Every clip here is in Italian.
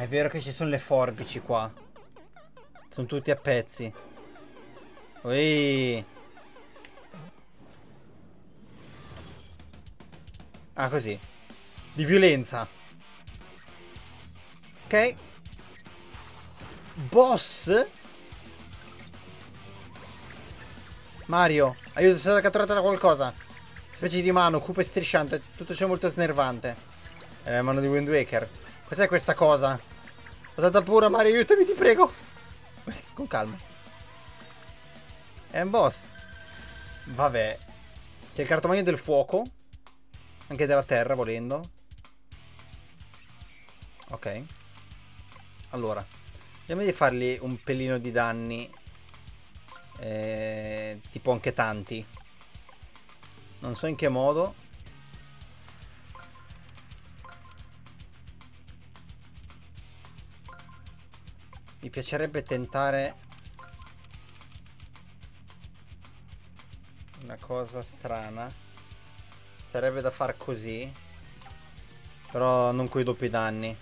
Ah, è vero che ci sono le forbici qua. Sono tutti a pezzi. Ui. Ah, così. Di violenza. Ok. Boss? Mario, aiuto, è stata catturata da qualcosa. Specie di mano, cupa e strisciante. Tutto ciò molto snervante. È la mano di Wind Waker. Cos'è questa cosa? Ho paura, Mario, aiutami, ti prego. Con calma. È un boss. Vabbè. C'è il cartomagno del fuoco. Anche della terra, volendo. Ok. Allora. Vediamo di fargli un pelino di danni. Eh, tipo anche tanti. Non so in che modo. Mi piacerebbe tentare una cosa strana. Sarebbe da far così. Però non coi doppi danni.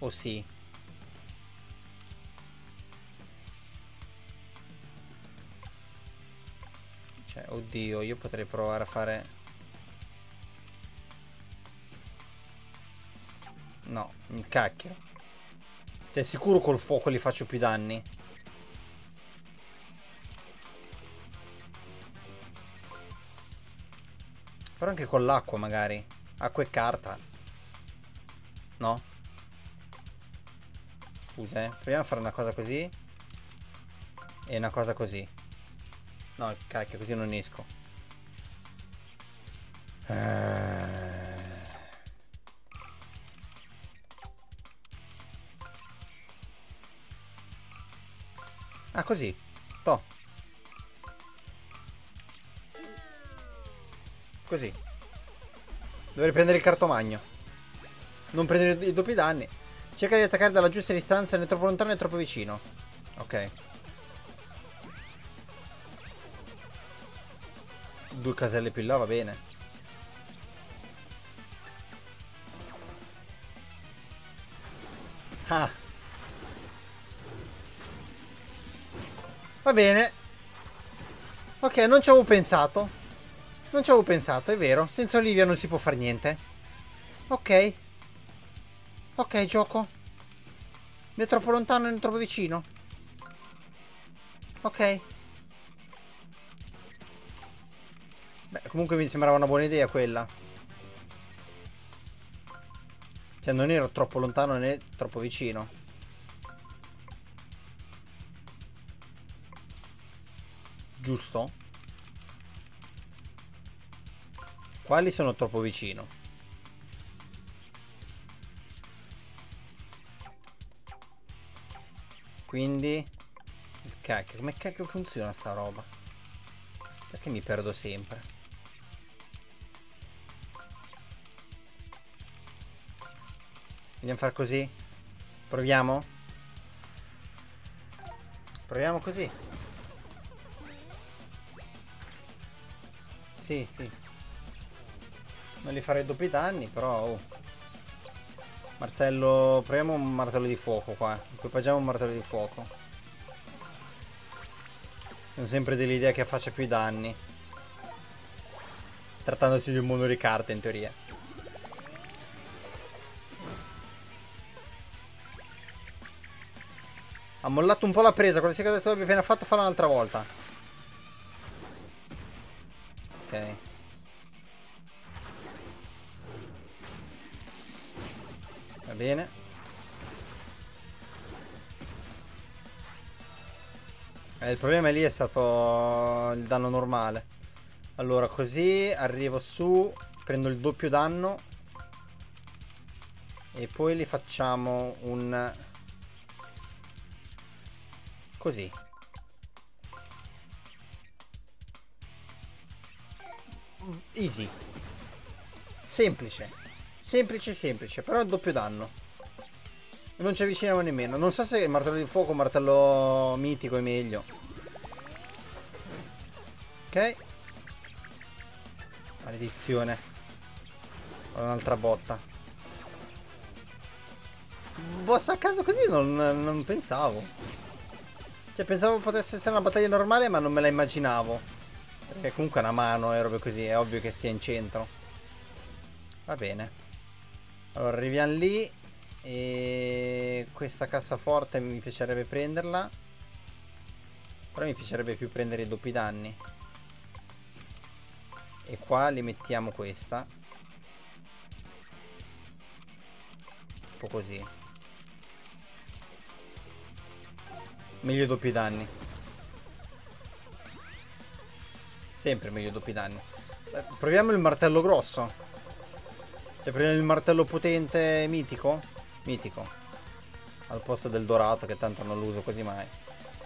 O sì. Cioè, oddio, io potrei provare a fare... No, un cacchio. Cioè, sicuro col fuoco li faccio più danni. Però anche con l'acqua magari. Acqua e carta. No? Scusa, eh. Proviamo a fare una cosa così. E una cosa così. No, cacchio, così non esco. Eh... Ah, così. To. Così. Dovrei prendere il cartomagno. Non prendere i doppi danni. Cerca di attaccare dalla giusta distanza, né troppo lontano né troppo vicino. Ok. Due caselle più là va bene. Va bene. Ok, non ci avevo pensato. Non ci avevo pensato, è vero. Senza Olivia non si può fare niente. Ok. Ok, gioco. Né troppo lontano né troppo vicino. Ok. Beh, comunque mi sembrava una buona idea quella. Cioè, non ero troppo lontano né troppo vicino. Giusto? Quali sono troppo vicino? Quindi... Il cacchio, come cacchio funziona sta roba? Perché mi perdo sempre? Vogliamo far così? Proviamo? Proviamo così. Sì, sì. Non li farei doppi danni, però... Oh. Martello... Proviamo un martello di fuoco qua. Equipaggiamo un martello di fuoco. Sono sempre dell'idea che faccia più danni. Trattandosi di un mondo di carte, in teoria. Ha mollato un po' la presa. Qualsiasi cosa tu abbia appena fatto, farla un'altra volta. Bene. Eh, il problema lì è stato il danno normale. Allora, così arrivo su, prendo il doppio danno. E poi li facciamo un... Così. Easy. Semplice. Semplice, semplice. Però il doppio danno. Non ci avviciniamo nemmeno. Non so se il martello di fuoco o martello mitico è meglio. Ok. Maledizione. Ho un'altra botta. boss a caso così non, non pensavo. Cioè pensavo potesse essere una battaglia normale ma non me la immaginavo. Perché comunque è una mano e robe così, è ovvio che stia in centro. Va bene. Allora arriviamo lì. E questa cassaforte mi piacerebbe prenderla. Però mi piacerebbe più prendere i doppi danni. E qua li mettiamo questa. Un po' così. Meglio i doppi danni. Sempre meglio i doppi danni. Proviamo il martello grosso. Cioè, prendiamo il martello potente mitico? Mitico. Al posto del dorato, che tanto non lo uso quasi mai.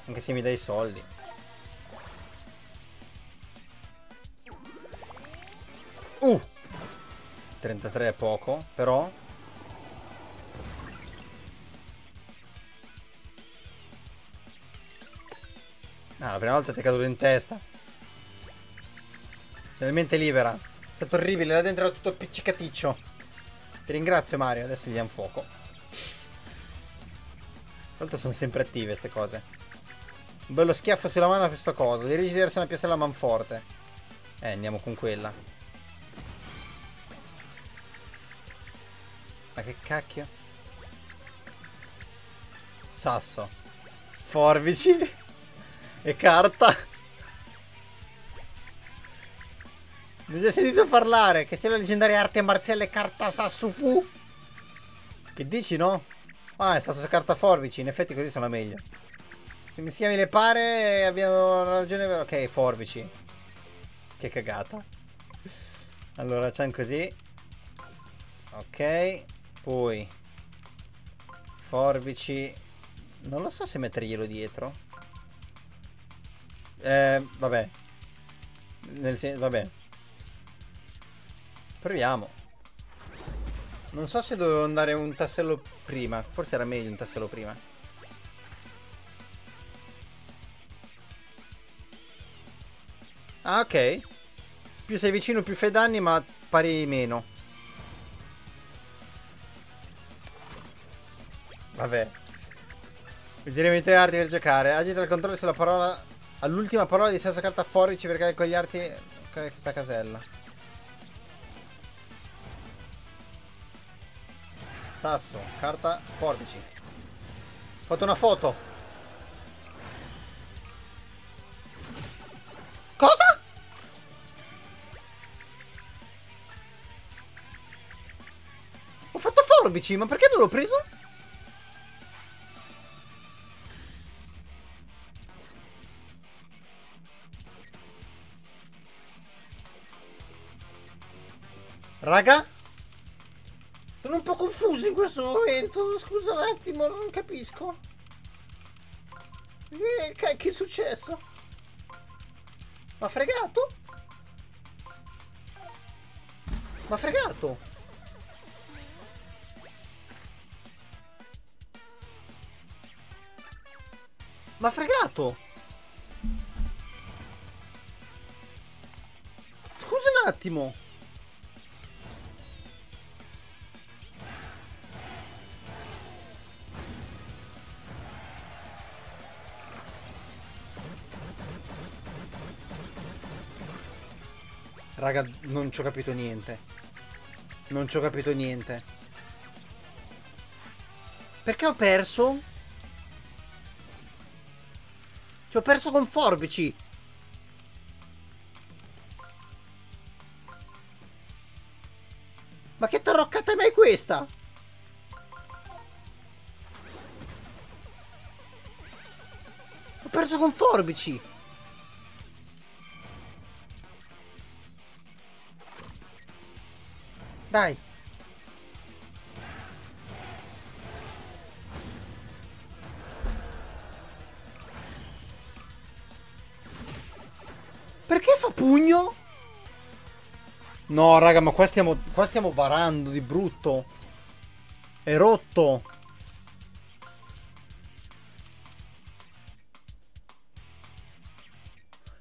Anche se mi dai soldi. Uh! 33 è poco, però... Ah, la prima volta ti è caduto in testa. Finalmente libera. È stato orribile, là dentro era tutto appiccicaticcio. Ti ringrazio Mario, adesso gli diamo fuoco. Tra l'altro sono sempre attive queste cose. Un bello schiaffo sulla mano a questa cosa. Dirigi diverso una piazza della manforte. Eh, andiamo con quella. Ma che cacchio? Sasso. Forbici. E carta. Non ho sentito parlare. Che sia la leggendaria arte marziale carta sasso fu. Che dici, no? Ah, è stato carta forbici. In effetti così sono meglio. Se mi schiami le pare abbiamo ragione. Ok, forbici. Che cagata. Allora, c'è così. Ok. Poi. Forbici. Non lo so se metterglielo dietro. Eh, vabbè. Nel senso, vabbè. Proviamo. Non so se dovevo andare un tassello prima. Forse era meglio un tassello prima. Ah, ok. Più sei vicino, più fai danni, ma pari meno. Vabbè. Useremo i arti per giocare. Agita il controllo sulla parola All'ultima parola di stessa carta forbici per cogliarti questa casella. Sasso, carta forbici. Ho fatto una foto. Cosa? Ho fatto forbici, ma perché non l'ho preso? Raga? Sono un po' confuso in questo momento. Scusa un attimo, non capisco. Che, che è successo? Ma fregato? Ma fregato? Ma fregato? Scusa un attimo. Raga, non ci ho capito niente. Non ci ho capito niente. Perché ho perso? Ci ho perso con forbici. Ma che tarroccata mai questa? Ho perso con forbici. Dai. Perché fa pugno? No, raga, ma qua stiamo, qua stiamo barando di brutto. È rotto.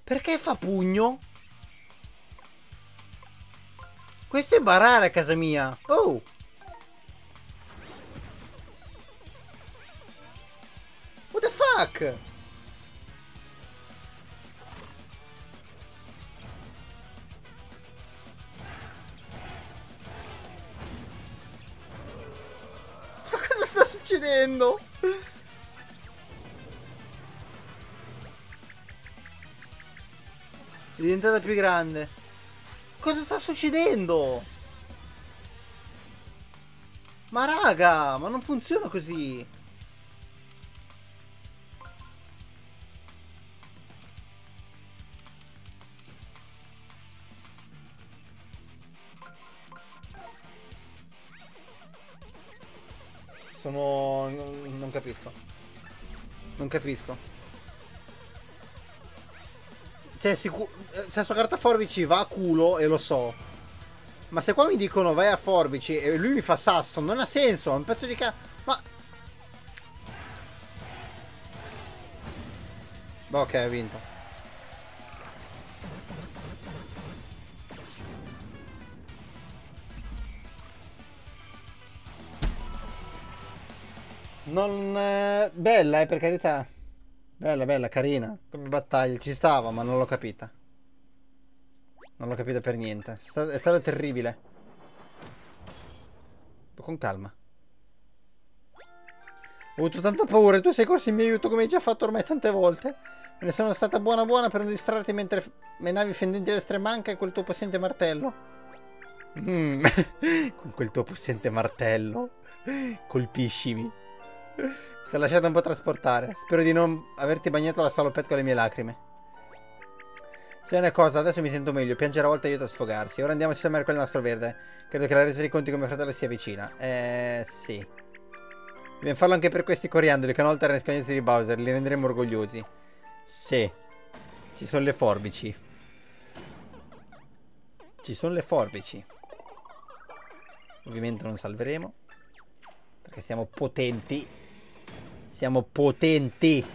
Perché fa pugno? Questo è barare a casa mia. Oh. fuck? Ma cosa sta succedendo? È diventata più grande. Cosa sta succedendo? Ma raga, ma non funziona così. Sono... non capisco. Non capisco. Se, sicu... se sua carta forbici va a culo e lo so. Ma se qua mi dicono vai a forbici e lui mi fa sasso, non ha senso, è un pezzo di ca... Ma... Ok, ha vinto. Non... Eh, bella, eh, per carità. Bella, bella, carina. Come battaglia, ci stava, ma non l'ho capita. Non l'ho capita per niente. È stato, è stato terribile. Con calma. Ho avuto tanta paura tu sei corso in mio aiuto come hai già fatto ormai tante volte. Me ne sono stata buona buona per non distrarti mentre menavi fendenti le stremanca e quel tuo possente martello. Mm. Con quel tuo possente martello. Colpiscimi. Si è lasciata un po' trasportare. Spero di non averti bagnato la salopette con le mie lacrime. Se è una cosa, adesso mi sento meglio. Piangere a volte aiuta a sfogarsi. Ora andiamo a sistemare quel nastro verde. Credo che la resa dei conti come fratello sia vicina. Eh, sì. Dobbiamo farlo anche per questi coriandoli che una volta erano scagnezzi di Bowser. Li renderemo orgogliosi. Sì. Ci sono le forbici. Ci sono le forbici. Ovviamente non salveremo. Perché siamo potenti. Siamo potenti.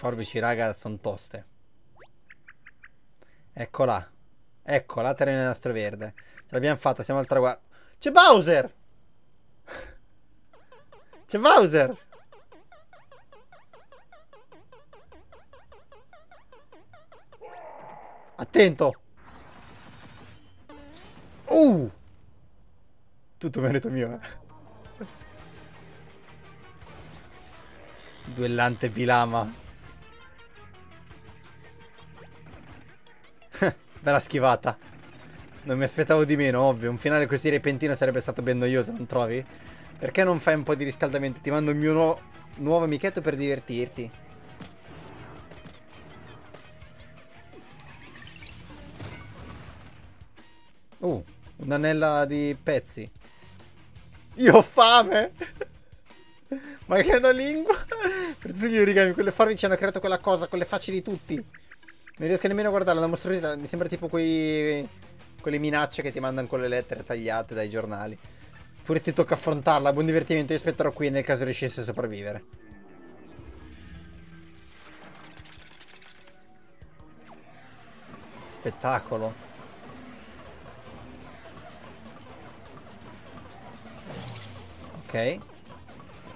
Forbici, raga, sono toste. Eccola. Eccola, terreno nastro verde. Ce l'abbiamo fatta, siamo al traguardo. C'è Bowser! C'è Bowser! Attento! Uh! Tutto merito mio, eh. Duellante Pilama. Bella schivata. Non mi aspettavo di meno, ovvio. Un finale così repentino sarebbe stato ben noioso, non trovi? Perché non fai un po' di riscaldamento? Ti mando il mio nu nuovo amichetto per divertirti. Uh, un'anella di pezzi. Io ho fame! Ma che è una lingua? Per tutti gli origami, quelle forbici hanno creato quella cosa con le facce di tutti. Non riesco nemmeno a guardarla, la mostruosità. Mi sembra tipo quei... quelle minacce che ti mandano con le lettere tagliate dai giornali. Pure ti tocca affrontarla, buon divertimento, io aspetterò qui nel caso riuscisse a sopravvivere. Spettacolo. Ok.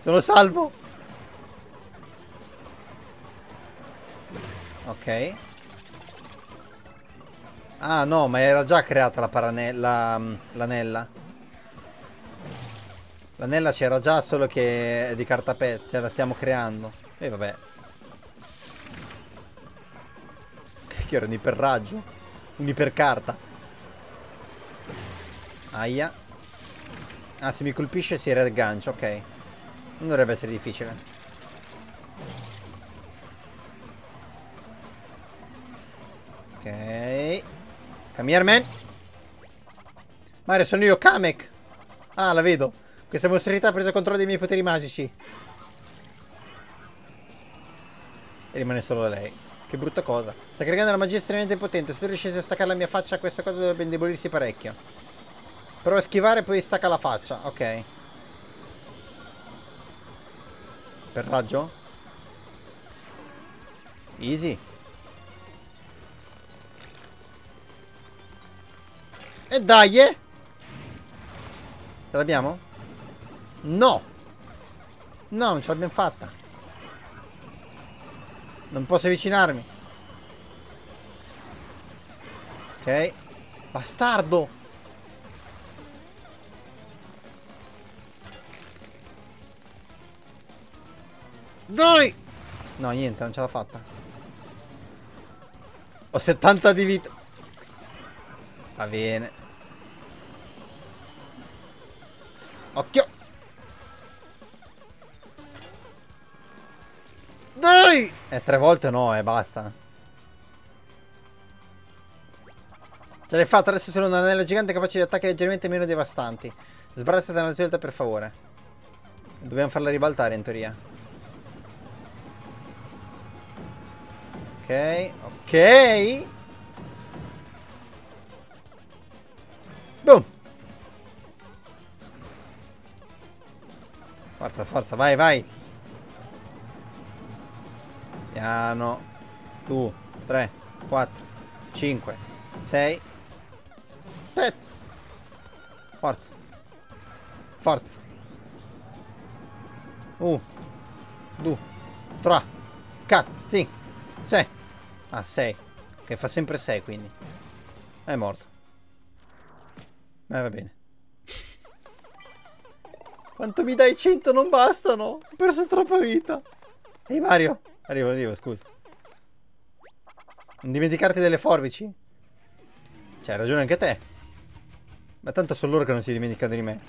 Sono salvo. Ok. Ah no, ma era già creata la paranella, l'anella. L'anella c'era già, solo che è di cartapesta, cioè la stiamo creando. E vabbè. Che era un iperraggio? Un'ipercarta. Aia. Ah, se mi colpisce si raggancia, ok. Non dovrebbe essere difficile. Ok. Come here, man. Mario, sono io, Kamek. Ah, la vedo. Questa mostruosità ha preso controllo dei miei poteri magici. E rimane solo lei. Che brutta cosa. Sta caricando una magia estremamente potente. Se tu riesci a staccare la mia faccia, questa cosa dovrebbe indebolirsi parecchio. Prova a schivare e poi stacca la faccia. Ok. Per raggio? Easy. E dai, eh! Ce l'abbiamo? No! No, non ce l'abbiamo fatta. Non posso avvicinarmi. Ok. Bastardo! Dai! No, niente, non ce l'ha fatta. Ho 70 di vita. Va bene. Eh, tre volte no, eh, basta. Ce l'hai fatta, adesso sono un anello gigante capace di attacchi leggermente meno devastanti. Sbrazzate una svelta per favore. Dobbiamo farla ribaltare in teoria. Ok, ok. Boom. Forza, forza, vai, vai. Piano. 2, 3, 4, 5, 6. Aspetta. Forza. Forza. 1, 2, 3, 4, 5, 6. Ah, 6. Che fa sempre 6 quindi. È morto. Eh, va bene. Quanto mi dai 100 non bastano. Ho perso troppa vita. Ehi Mario. Arrivo, arrivo, scusa. Non dimenticarti delle forbici. Cioè, hai ragione anche te. Ma tanto sono loro che non si dimenticano di me.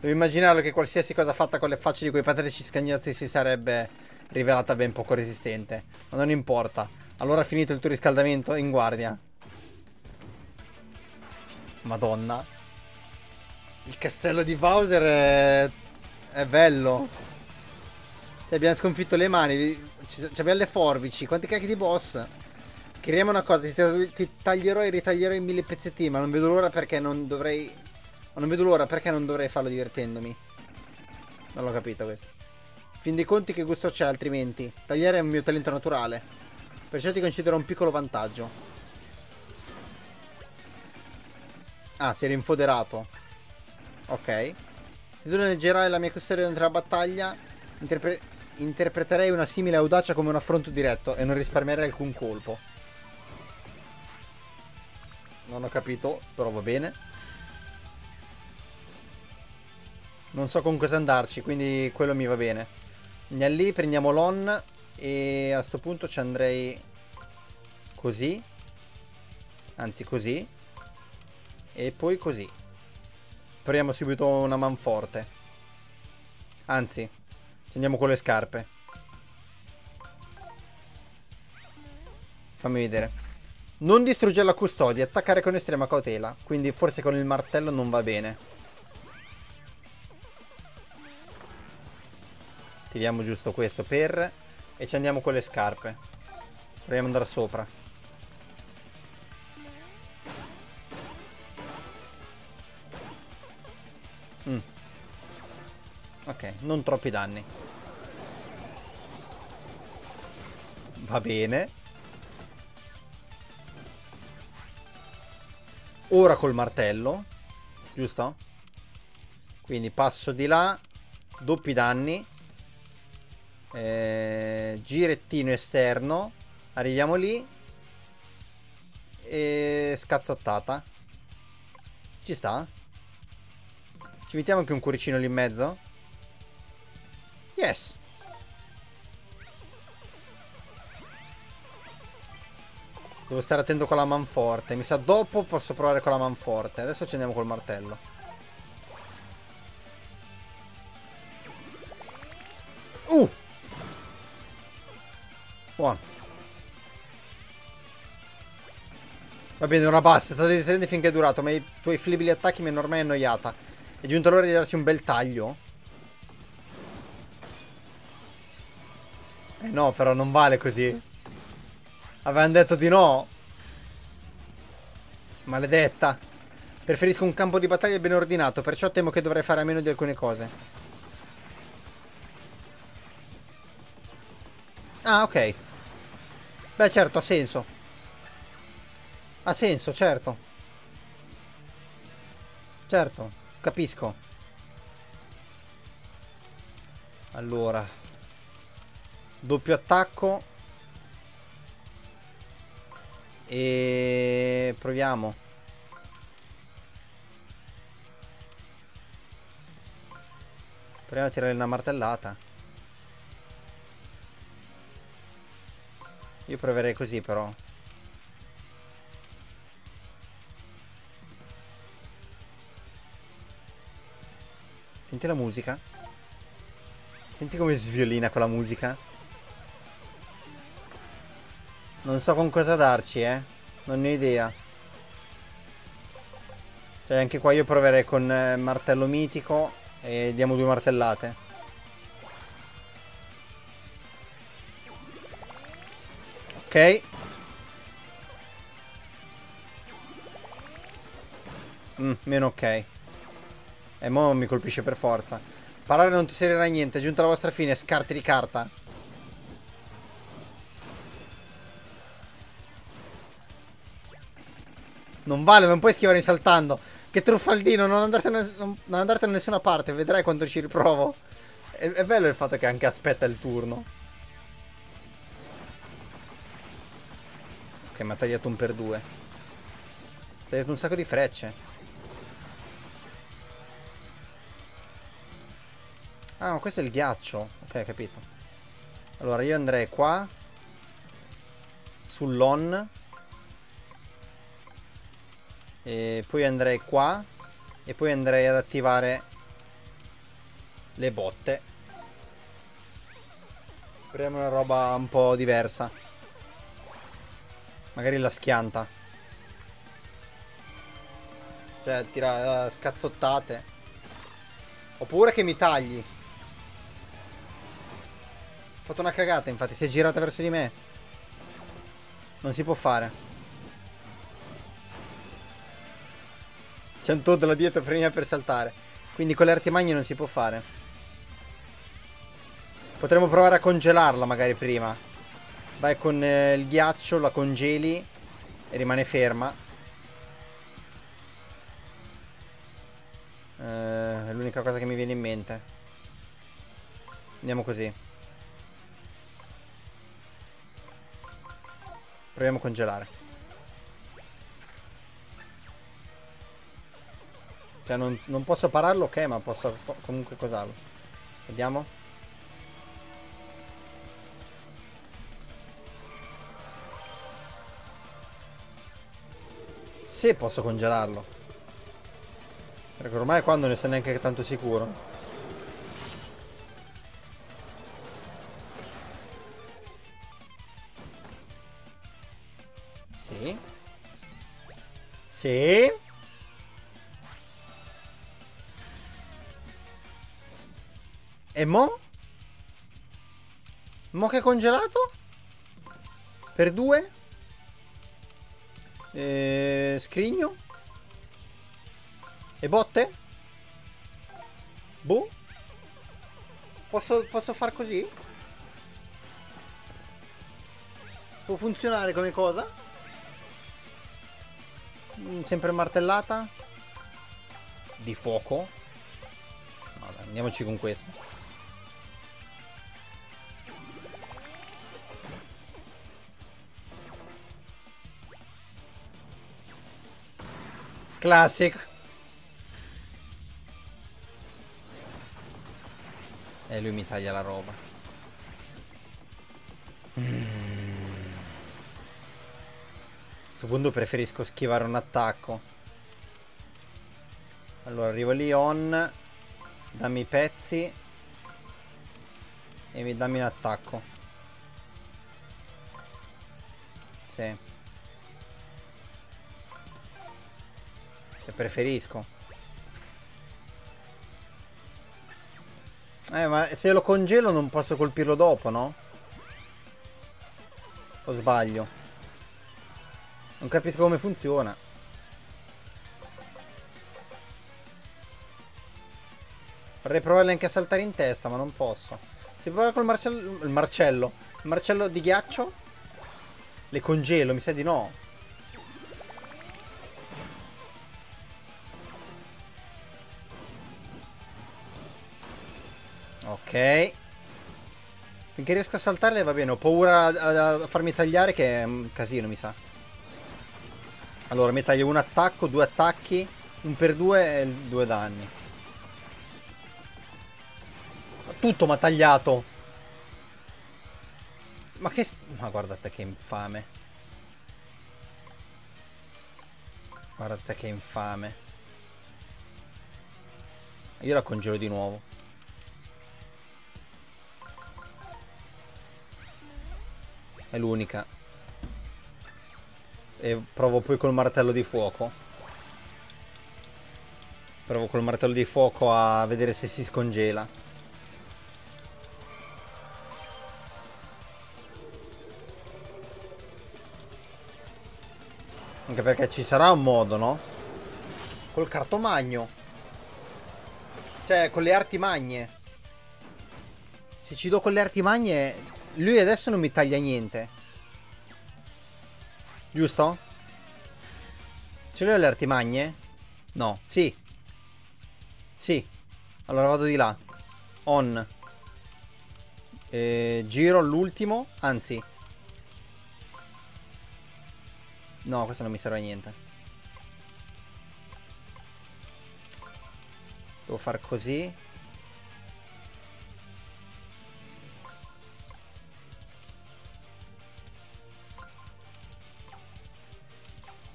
Devo immaginarlo che qualsiasi cosa fatta con le facce di quei patrici scagnozzi si sarebbe rivelata ben poco resistente. Ma non importa. Allora finito il tuo riscaldamento, in guardia. Madonna. Il castello di Bowser è, è bello. Cioè, abbiamo sconfitto le mani. Abbiamo le forbici. Quanti cacchi di boss? Creiamo una cosa. Ti, ti taglierò e ritaglierò in mille pezzettini. Ma non vedo l'ora perché non dovrei... Non vedo l'ora perché non dovrei farlo divertendomi. Non l'ho capito questo. Fin dei conti che gusto c'è altrimenti. Tagliare è un mio talento naturale. Perciò ti considero un piccolo vantaggio. Ah, si era infoderato. Ok. Se tu leggerai la mia storia durante la battaglia, interpre interpreterei una simile audacia come un affronto diretto e non risparmierei alcun colpo. Non ho capito, però va bene. Non so con cosa andarci, quindi quello mi va bene. Andiamo lì, prendiamo l'on e a sto punto ci andrei così. Anzi così. E poi così. Proviamo subito una manforte. Anzi, ci andiamo con le scarpe. Fammi vedere. Non distruggere la custodia, attaccare con estrema cautela. Quindi forse con il martello non va bene. Tiriamo giusto questo per... E ci andiamo con le scarpe. Proviamo ad andare sopra. Mm. Ok, non troppi danni. Va bene. Ora col martello. Giusto? Quindi passo di là. Doppi danni. Eh, girettino esterno. Arriviamo lì. E scazzottata. Ci sta? Ci mettiamo anche un cuoricino lì in mezzo? Yes. Devo stare attento con la manforte. Mi sa dopo posso provare con la manforte. Adesso ci andiamo col martello. Uh! Buono. Va bene, ora basta. È stato resistente finché è durato, ma i tuoi flibili attacchi mi hanno ormai annoiata. È giunto l'ora di darsi un bel taglio. Eh no, però non vale così. Avevano detto di no. Maledetta. Preferisco un campo di battaglia ben ordinato, perciò temo che dovrei fare a meno di alcune cose. Ah, ok. Beh, certo, ha senso. Ha senso, certo. Certo, capisco. Allora. Doppio attacco. E proviamo. Proviamo a tirare una martellata. Io proverei così però. Senti la musica? Senti come sviolina quella musica? Non so con cosa darci, eh. Non ne ho idea. Cioè, anche qua io proverei con eh, martello mitico e diamo due martellate. Ok. Mm, meno ok. E mo mi colpisce per forza. Parare non ti servirà niente. È giunta la vostra fine. Scarti di carta. Non vale, non puoi schivare saltando. Che truffaldino, non andartene, non, non andartene da nessuna parte. Vedrai quando ci riprovo. È, è bello il fatto che anche aspetta il turno. Ok, mi ha tagliato un per due. Ha tagliato un sacco di frecce. Ah, ma questo è il ghiaccio. Ok, capito. Allora, io andrei qua. Sull'on. E poi andrei qua. E poi andrei ad attivare le botte. Proviamo una roba un po' diversa. Magari la schianta. Cioè, tira uh, scazzottate. Oppure che mi tagli fatto una cagata, infatti, si è girata verso di me. Non si può fare. C'è un Toad là dietro prima per saltare. Quindi con le artimagne non si può fare. Potremmo provare a congelarla magari prima. Vai con eh, il ghiaccio, la congeli e rimane ferma. Eh, è l'unica cosa che mi viene in mente. Andiamo così. Proviamo a congelare. Cioè non, non posso pararlo, ok, ma posso comunque cosarlo. Vediamo. Sì, posso congelarlo. Perché ormai qua non ne sta neanche tanto sicuro. Sì. E mo? Mo che è congelato? Per due? E... Scrigno? E botte? Boh? Posso, posso far così? Può funzionare come cosa? Mm, sempre martellata. Di fuoco. Vabbè, andiamoci con questo. Classic. E lui mi taglia la roba. Mm questo punto preferisco schivare un attacco. Allora, arrivo lì on. Dammi i pezzi. E mi dammi un attacco. Sì. E preferisco. Eh, ma se lo congelo non posso colpirlo dopo, no? O sbaglio? Non capisco come funziona. Vorrei provare anche a saltare in testa, ma non posso. Si prova col marcello, il marcello. Il marcello di ghiaccio? Le congelo, mi sa di no. Ok. Finché riesco a saltarle va bene. Ho paura a, a farmi tagliare che è un casino, mi sa. Allora, mi taglio un attacco, due attacchi, un per due e due danni. Tutto mi ha tagliato. Ma che... Ma guardate che infame. Guardate che infame. Io la congelo di nuovo. È l'unica. E provo poi col martello di fuoco. Provo col martello di fuoco a vedere se si scongela. Anche perché ci sarà un modo, no? Col cartomagno. Cioè, con le arti magne. Se ci do con le arti magne lui adesso non mi taglia niente. Giusto? Ce le ho le artimagne? No. Sì. Sì. Allora vado di là. On. Eh, giro l'ultimo. Anzi. No, questo non mi serve a niente. Devo far così.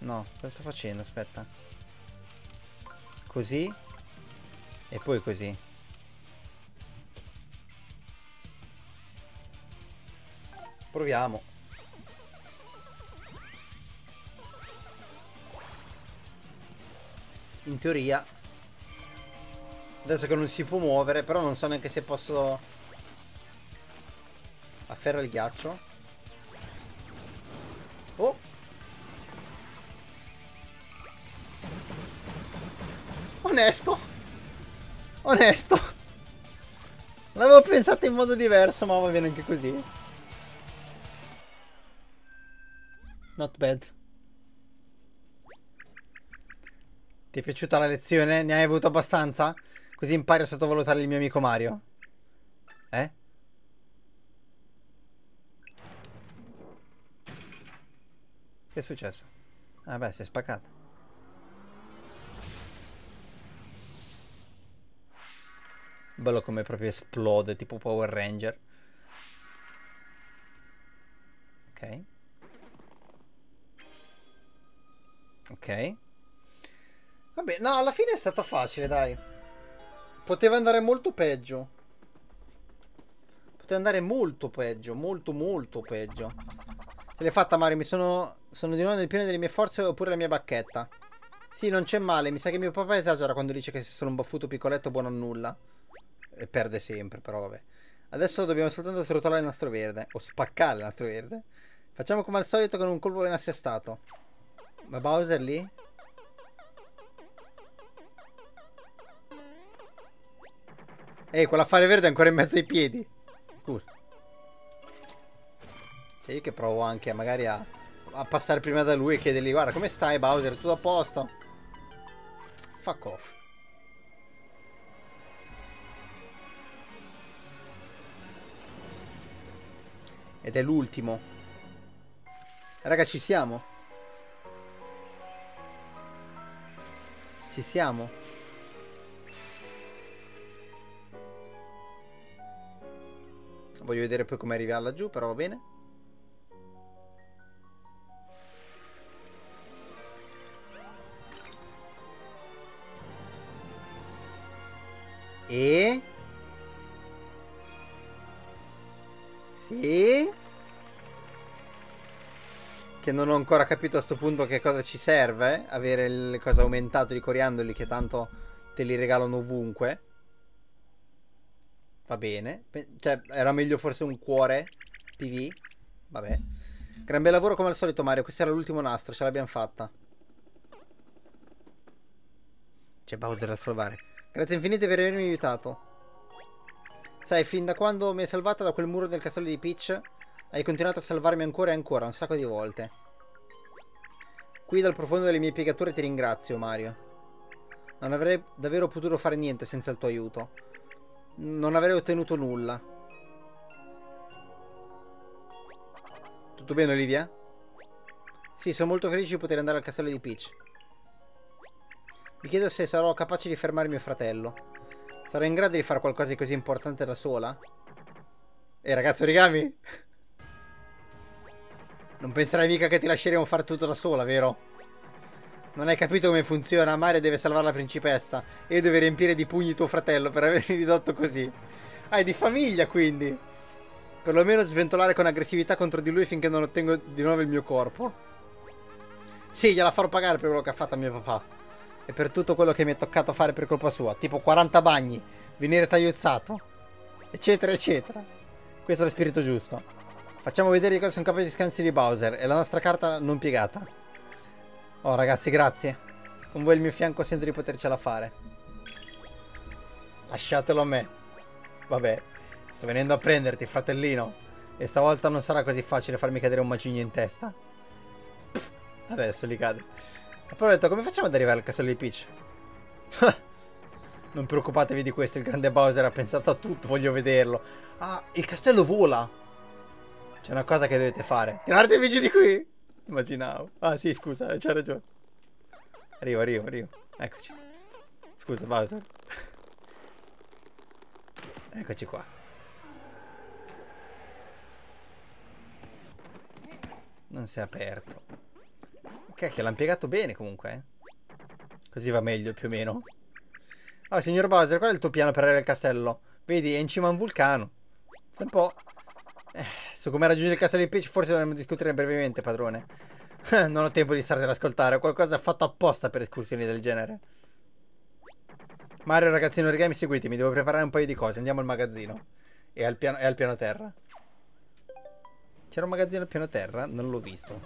No, cosa sto facendo? Aspetta. Così. E poi così. Proviamo. In teoria. Adesso che non si può muovere, però non so neanche se posso... Afferra il ghiaccio. Onesto. Onesto. L'avevo pensato in modo diverso, ma va bene anche così. Not bad. Ti è piaciuta la lezione? Ne hai avuto abbastanza? Così impari a sottovalutare il mio amico Mario. Eh? Che è successo? Ah beh, si è spaccato. Bello come proprio esplode, tipo Power Ranger. Ok. Ok. Vabbè, no, alla fine è stata facile, dai. Poteva andare molto peggio. Poteva andare molto peggio, molto molto peggio. Se l'hai fatta Mario, mi sono... Sono di nuovo nel pieno delle mie forze oppure la mia bacchetta. Sì, non c'è male, mi sa che mio papà esagera quando dice che se sono un baffuto piccoletto buono a nulla. E perde sempre, però vabbè. Adesso dobbiamo soltanto srotolare il nastro verde. O spaccare il nastro verde. Facciamo come al solito con un colpo ben assestato. Ma Bowser lì? Ehi, quell'affare verde è ancora in mezzo ai piedi. Scusa. Cioè io che provo anche magari a, a passare prima da lui e chiedergli guarda come stai Bowser, tutto a posto? Fuck off. Ed è l'ultimo. Raga, ci siamo. Ci siamo. Voglio vedere poi come arriviamo laggiù, però va bene. E... Sì. Che non ho ancora capito a questo punto che cosa ci serve. Avere le cose aumentate di coriandoli che tanto te li regalano ovunque. Va bene. Cioè, era meglio forse un cuore PV. Vabbè. Gran bel lavoro come al solito Mario. Questo era l'ultimo nastro, ce l'abbiamo fatta. C'è Bowser da salvare. Grazie infinite per avermi aiutato. Sai, fin da quando mi hai salvata da quel muro del castello di Peach, hai continuato a salvarmi ancora e ancora, un sacco di volte. Qui dal profondo delle mie piegature ti ringrazio, Mario. Non avrei davvero potuto fare niente senza il tuo aiuto. Non avrei ottenuto nulla. Tutto bene, Olivia? Sì, sono molto felice di poter andare al castello di Peach. Mi chiedo se sarò capace di fermare mio fratello. Sarò in grado di fare qualcosa di così importante da sola? Ehi, ragazzo origami? Non penserai mica che ti lasceremo fare tutto da sola, vero? Non hai capito come funziona? Mario deve salvare la principessa. E io devo riempire di pugni tuo fratello per avermi ridotto così. Ah, è di famiglia, quindi. Perlomeno sventolare con aggressività contro di lui finché non ottengo di nuovo il mio corpo. Sì, gliela farò pagare per quello che ha fatto a mio papà. E per tutto quello che mi è toccato fare per colpa sua. Tipo 40 bagni, venire tagliuzzato, eccetera, eccetera. Questo è lo spirito giusto. Facciamo vedere di cosa sono capaci di scansi di Bowser. E la nostra carta non piegata. Oh ragazzi, grazie. Con voi al mio fianco sento di potercela fare. Lasciatelo a me. Vabbè, sto venendo a prenderti, fratellino. E stavolta non sarà così facile farmi cadere un macigno in testa. Pff, adesso li cade. E poi ho detto, come facciamo ad arrivare al castello di Peach? non preoccupatevi di questo, il grande Bowser ha pensato a tutto, voglio vederlo. Ah, il castello vola. C'è una cosa che dovete fare. Tirartevi giù di qui. Immaginavo. Ah sì, scusa, c'ha ragione. Arrivo, arrivo, arrivo. Eccoci. Scusa, Bowser. Eccoci qua. Non si è aperto. Cacchio, l'hanno piegato bene comunque, eh. Così va meglio, più o meno. Oh, signor Bowser, qual è il tuo piano per arrivare al castello? Vedi, è in cima a un vulcano. Sei un po'... Su come raggiungere il castello di Peach forse dovremmo discutere brevemente, padrone. non ho tempo di starti ad ascoltare, ho qualcosa fatto apposta per escursioni del genere. Mario, ragazzino origami, seguitemi, devo preparare un paio di cose, andiamo al magazzino. E al piano, e al piano terra. C'era un magazzino al piano terra? Non l'ho visto.